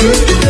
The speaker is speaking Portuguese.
Thank